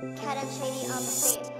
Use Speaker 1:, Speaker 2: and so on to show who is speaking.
Speaker 1: Cat and Shady on the stage.